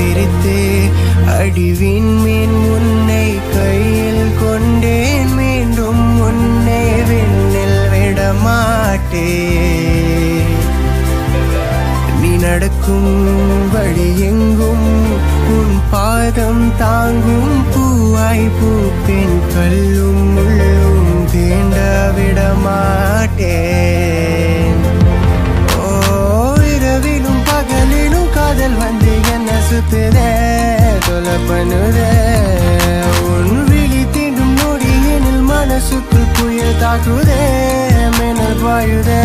விரித்தே அடிவின் மீன் உன்னை கையில் கொண்டேன் மீண்டும் உன்னை விண்ணில் விட மாட்டேன் நீ நடக்கும் வழி எங்கும் உன் பாதம் தாங்கும் பூவாய் பூப்பேன். என்ன சுத்துதே தொலை பண்ணுதே உன் விழி தீண்டும் நொடியினில் மனசுக்குள் புயல் தாக்குதே மின்னல் பாயுதே.